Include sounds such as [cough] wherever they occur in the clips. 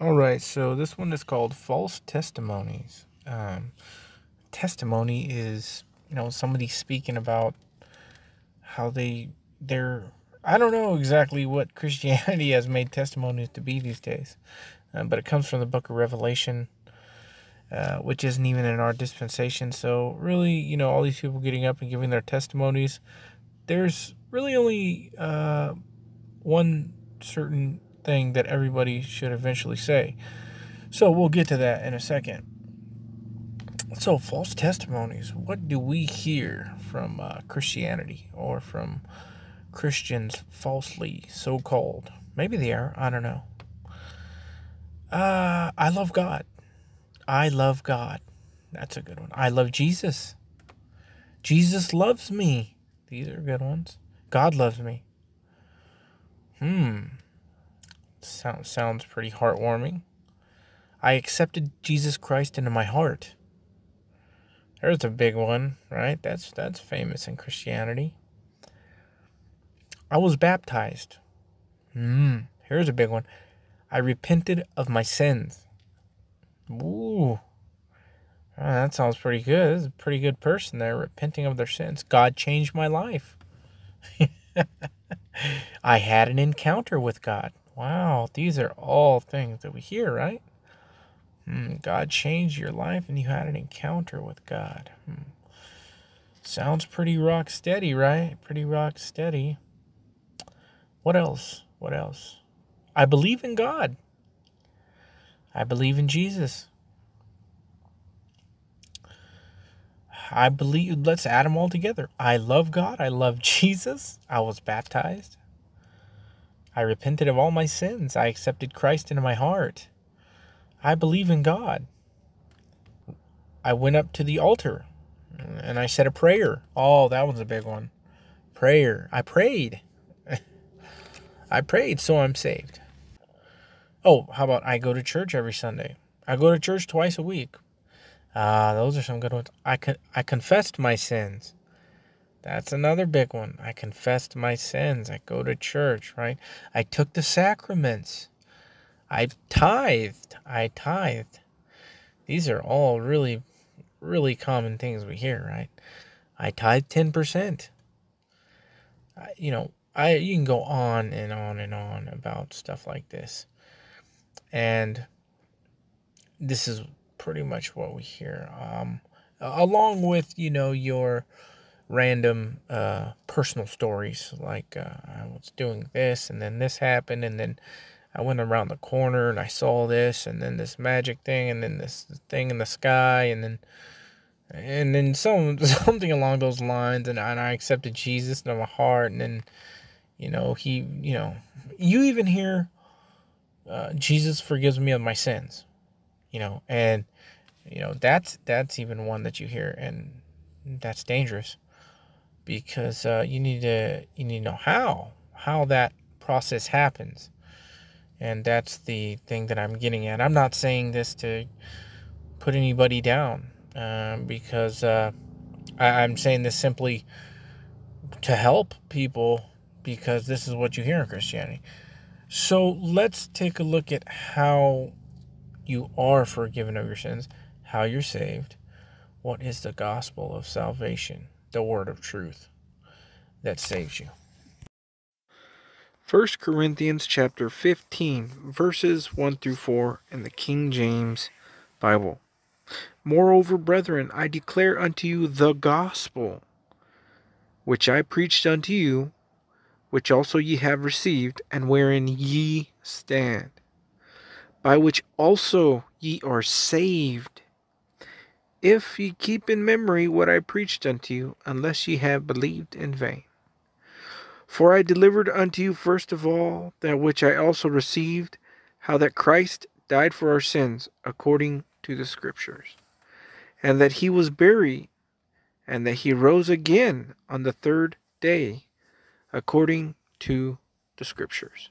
All right, so this one is called false testimonies. Um, testimony is, you know, somebody speaking about how they they're I don't know exactly what [laughs] Christianity has made testimonies to be these days, uh, but it comes from the book of Revelation, uh, which isn't even in our dispensation. So really, you know, all these people getting up and giving their testimonies, there's really only uh, one certain thing that everybody should eventually say. So we'll get to that in a second. So, false testimonies. What do we hear from uh, Christianity or from Christians falsely so called? Maybe they are. I don't know. Uh, I love God. I love God. That's a good one. I love Jesus. Jesus loves me. These are good ones. God loves me. Hmm. Sounds sounds pretty heartwarming. I accepted Jesus Christ into my heart. There's a big one, right? That's that's famous in Christianity. I was baptized. Hmm. Here's a big one. I repented of my sins. Ooh. Oh, that sounds pretty good. This is a pretty good person there, repenting of their sins. God changed my life. [laughs] I had an encounter with God. Wow, these are all things that we hear, right? Hmm, God changed your life and you had an encounter with God. Hmm. Sounds pretty rock steady, right? Pretty rock steady. What else? What else? I believe in God. I believe in Jesus. I believe, let's add them all together. I love God. I love [laughs] Jesus. I was baptized. I repented of all my sins. I accepted Christ into my heart. I believe in God. I went up to the altar and I said a prayer. Oh, that was a big one. Prayer. I prayed. [laughs] I prayed, so I'm saved. Oh, how about I go to church every Sunday? I go to church twice a week. Ah, uh, those are some good ones. I con- I confessed my sins. That's another big one. I confessed my sins. I go to church, right? I took the sacraments. I tithed. I tithed. These are all really, really common things we hear, right? I tithe 10%. I, you know, I you can go on and on and on about stuff like this. And this is pretty much what we hear. Um, along with, you know, your random uh, personal stories like uh, I was doing this and then this happened and then I went around the corner and I saw this and then this magic thing and then this thing in the sky and then and then some [laughs] something along those lines and, and I accepted Jesus into my heart and then you know he you know you even hear uh, Jesus forgives me of my sins you know and you know that's that's even one that you hear and that's dangerous because uh, you need to you need to know how how that process happens. And that's the thing that i'm getting at. I'm not saying this to put anybody down uh, because uh, I, i'm saying this simply to help people because this is what you hear in christianity. So let's take a look at how you are forgiven of your sins how you're saved what is the gospel of salvation the word of truth that saves you. 1 Corinthians chapter 15 verses 1 through 4 in the King James Bible. Moreover, brethren, I declare unto you the gospel which I preached unto you, which also ye have received, and wherein ye stand, by which also ye are saved, if ye keep in memory what I preached unto you, unless ye have believed in vain. For I delivered unto you first of all that which I also received, how that Christ died for our sins according to the Scriptures, and that he was buried, and that he rose again on the third day according to the Scriptures.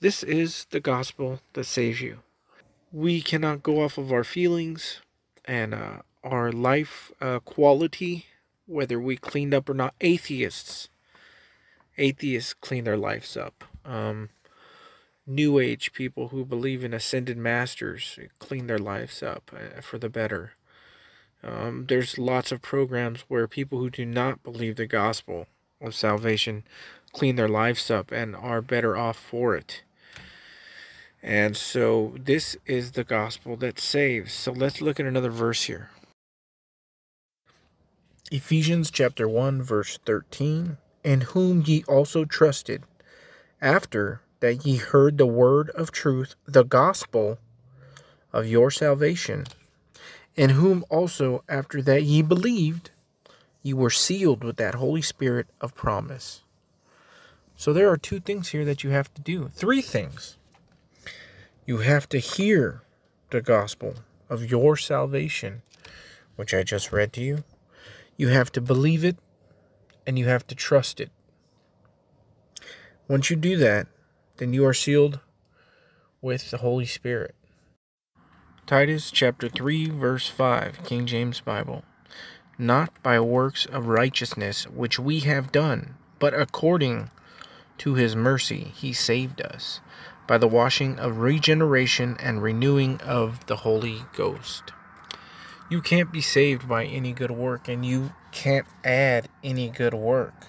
This is the gospel that saves you. We cannot go off of our feelings and uh, our life uh, quality, whether we cleaned up or not. Atheists, atheists clean their lives up. Um, New Age people who believe in ascended masters clean their lives up uh, for the better. Um, there's lots of programs where people who do not believe the gospel of salvation clean their lives up and are better off for it. And so this is the gospel that saves. So let's look at another verse here. Ephesians chapter 1 verse 13, in whom ye also trusted, after that ye heard the word of truth, the gospel of your salvation, in whom also after that ye believed, ye were sealed with that Holy Spirit of promise. So there are two things here that you have to do. Three things. You have to hear the gospel of your salvation, which I just read to you. You have to believe it and you have to trust it. Once you do that, then you are sealed with the Holy Spirit. Titus chapter 3 verse 5, King James Bible. Not by works of righteousness which we have done, but according to his mercy he saved us by the washing of regeneration and renewing of the Holy Ghost. You can't be saved by any good work, and you can't add any good work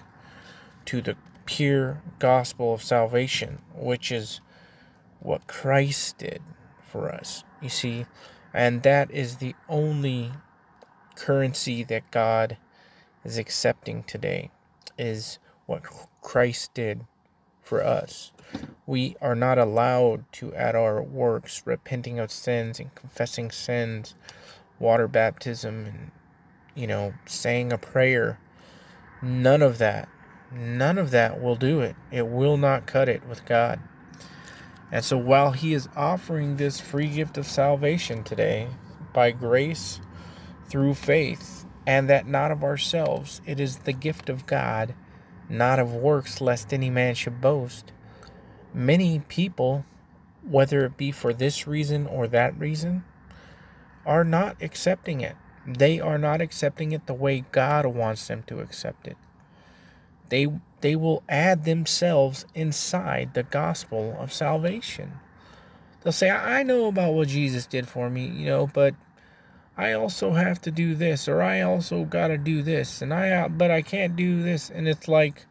to the pure gospel of salvation, which is what Christ did for us. You see, and that is the only currency that God is accepting today is what Christ did for us. We are not allowed to add our works, repenting of sins and confessing sins, water baptism, and, you know, saying a prayer. None of that, none of that will do it. It will not cut it with God. And so while He is offering this free gift of salvation today by grace through faith, and that not of ourselves, it is the gift of God, not of works, lest any man should boast. Many people, whether it be for this reason or that reason, are not accepting it. They are not accepting it the way God wants them to accept it. They they will add themselves inside the gospel of salvation. They'll say, I know about what Jesus did for me, you know, but I also have to do this, or I also got to do this, and I, uh, but I can't do this. And it's like,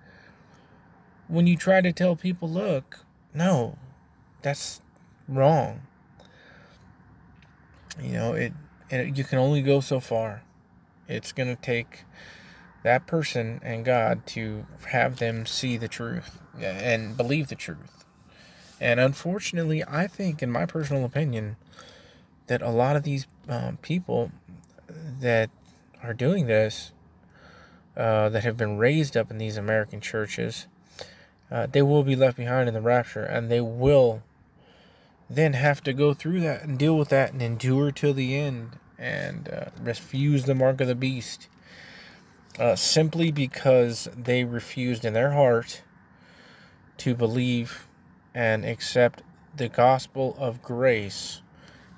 when you try to tell people, look, no, that's wrong. You know, it, it you can only go so far. It's going to take that person and God to have them see the truth and believe the truth. And unfortunately, I think, in my personal opinion, that a lot of these um, people that are doing this, uh, that have been raised up in these American churches, uh, they will be left behind in the rapture, and they will then have to go through that and deal with that and endure till the end and uh, refuse the mark of the beast uh, simply because they refused in their heart to believe and accept the gospel of grace,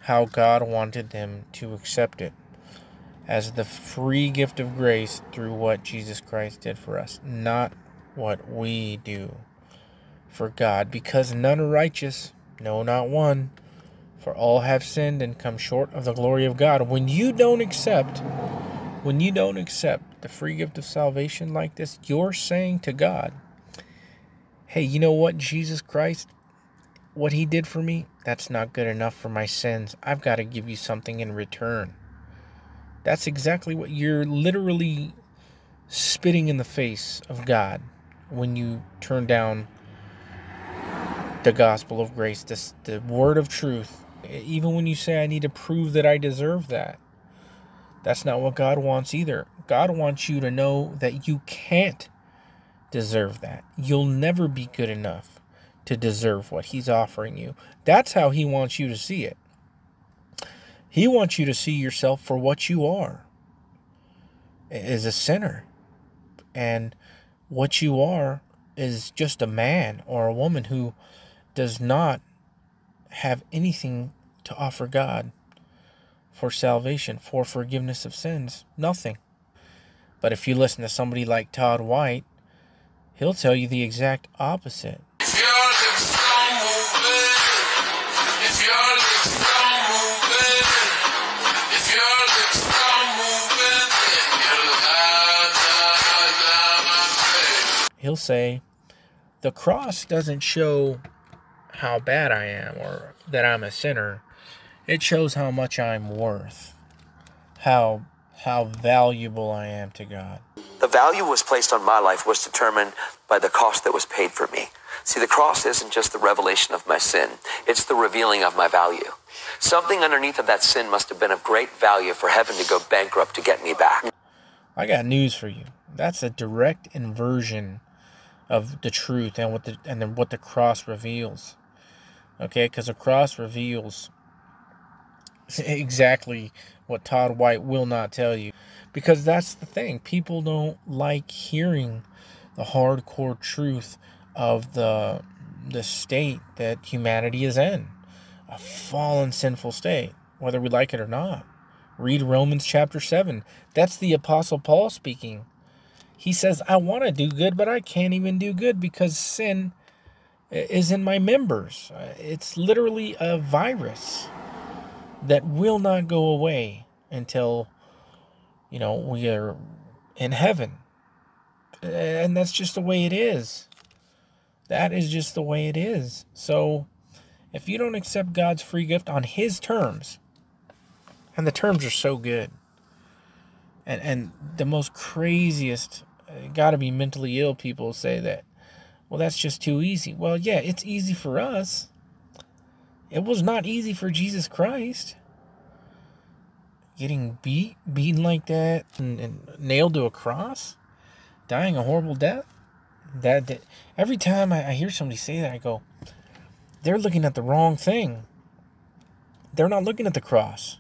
how God wanted them to accept it as the free gift of grace through what Jesus Christ did for us, not what we do for God, because none are righteous, no, not one. For all have sinned and come short of the glory of God. When you don't accept, when you don't accept the free gift of salvation like this, you're saying to God, hey, you know what, Jesus Christ, what he did for me, that's not good enough for my sins. I've got to give you something in return. That's exactly what you're literally spitting in the face of God when you turn down the gospel of grace, this, the word of truth. Even when you say, I need to prove that I deserve that. That's not what God wants either. God wants you to know that you can't deserve that. You'll never be good enough to deserve what He's offering you. That's how He wants you to see it. He wants you to see yourself for what you are as a sinner. And what you are is just a man or a woman who does not have anything to offer God for salvation, for forgiveness of sins. Nothing. But if you listen to somebody like Todd White, he'll tell you the exact opposite. He'll say, the cross doesn't show how bad I am or that I'm a sinner. It shows how much I'm worth, how how valuable I am to God. The value was placed on my life was determined by the cost that was paid for me. See, the cross isn't just the revelation of my sin, it's the revealing of my value. Something underneath of that sin must have been of great value for heaven to go bankrupt to get me back. I got news for you. That's a direct inversion of the truth and what the and then what the cross reveals. Okay, because the cross reveals exactly what Todd White will not tell you. Because that's the thing. People don't like hearing the hardcore truth of the the state that humanity is in. A fallen sinful state, whether we like it or not. Read Romans chapter 7. That's the apostle Paul speaking. He says, "I want to do good, but I can't even do good because sin is in my members. It's literally a virus that will not go away until, you know, we are in heaven. And that's just the way it is. That is just the way it is. So, if you don't accept God's free gift on His terms, and the terms are so good, and and the most craziest, uh, got to be mentally ill people say that, well, that's just too easy. Well, yeah, it's easy for us. It was not easy for Jesus Christ getting beat, beaten like that, and, and nailed to a cross, dying a horrible death. That, that every time I, I hear somebody say that, I go, they're looking at the wrong thing. They're not looking at the cross.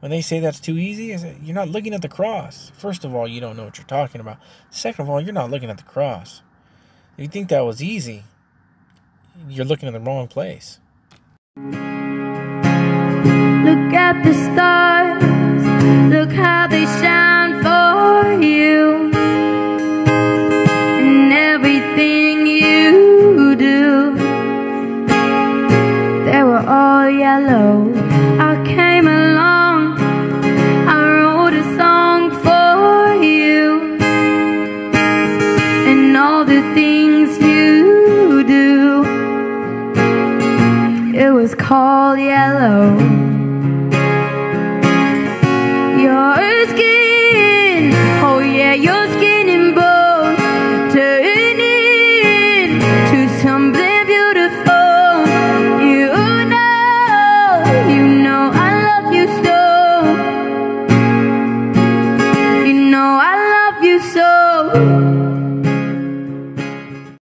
When they say that's too easy, I say, you're not looking at the cross. First of all, you don't know what you're talking about. Second of all, you're not looking at the cross. You think that was easy, you're looking in the wrong place. Look at the stars, look how they yellow.